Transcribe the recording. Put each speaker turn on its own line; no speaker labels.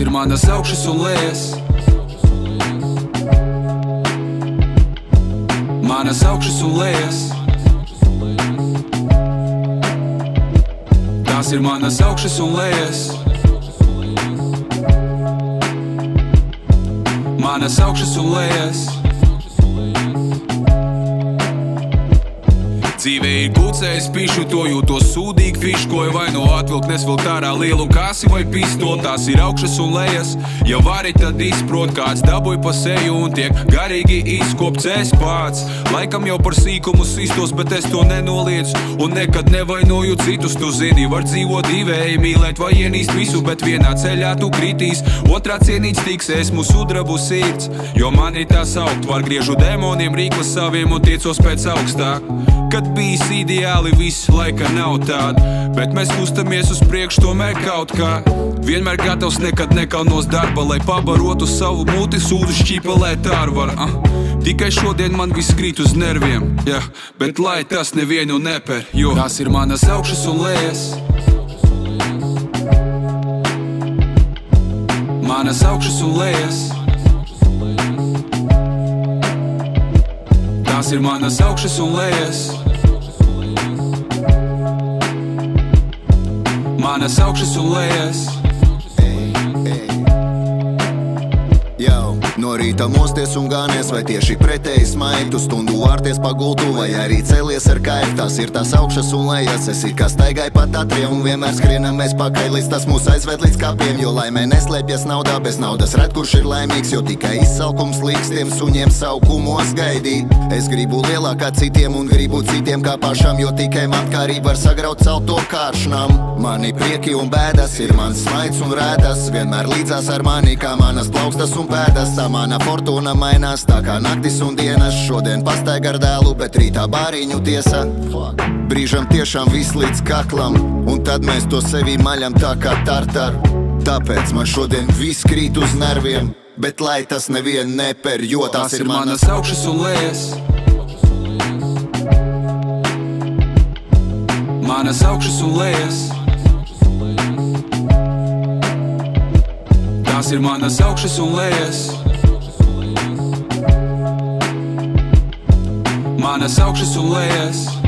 ir manas augšas un lejas. Manas augšas un lejas. Tās ir manas augšas un lejas. Manas augšas un lejas. Dzīvē ir gulcējis pišu, to jūtos sūdīgi fiškoju Vai no atvilkt nesvilkt ārā lielu kāsi vai pistoli Tās ir augšas un lejas, ja vari tad izprot Kāds dabūj pa seju un tiek garīgi izkopts. Es pats Laikam jau par sīkumu sistos, bet es to nenoliedzu Un nekad nevainoju citus, tu zini Var dzīvot divēji, mīlēt vai ienīst visu Bet vienā ceļā tu kritīs, otrā cienīts tiks Esmu sudrabu sirds, jo mani tā saukt Var. Griežu demoniem rīklas saviem un tiecos pēc augstāk. Kad bijis ideāli, viss laika nav tāda. Bet mēs kustamies uz priekšu, tomēr kaut kā. Vienmēr gatavs nekad nekaunos darba, lai pabarotu savu muti, sūdu šķīpelēt ārvaru. Uh. Tikai šodien man viss krīt uz nerviem, jā, bet lai tas nevienu neper, jo tās ir manas augšas un lejas. Manas augšas un lejas. Tās ir manas augšas un lejas. Manas augšas un lejas.
No rīta mosties un gānies, vai tieši pretēji smaitu stundu vārties pagultu, vai arī cēlies ar kaifu. Tas ir tās augšas un lejas, es ir kā staigai pa tatriem un vienmēr skrienam mēs pakaļ līdz tas mūs aizved līdz kapiem, jo laimē neslēpjas naudā, bez naudas red kurš ir laimīgs, jo tikai izsalkums līkstiem suņiem saukumos gaidīt. Es gribu lielākā citiem un gribu citiem kā pašam, jo tikai man kārība var sagraut celto kāršnam. Mani prieki un bēdas ir mans smaids un rētas, vienmēr līdzās ar mani kā manas plaukstas un pēdas. Tā mana fortūna mainās, tā kā naktis un dienas. Šodien pastaigā ar dēlu, bet rītā bāriņu tiesa. Brīžam tiešām viss līdz kaklam, un tad mēs to sevi maļam tā kā tartaru. Tāpēc man šodien viss krīt uz nerviem, bet lai tas nevien neper, jo tās,
Tās ir manas augšas un lejas. Manas augšas un lejas. Tās ir manas augšas un lejas. Manas augšas un lejas.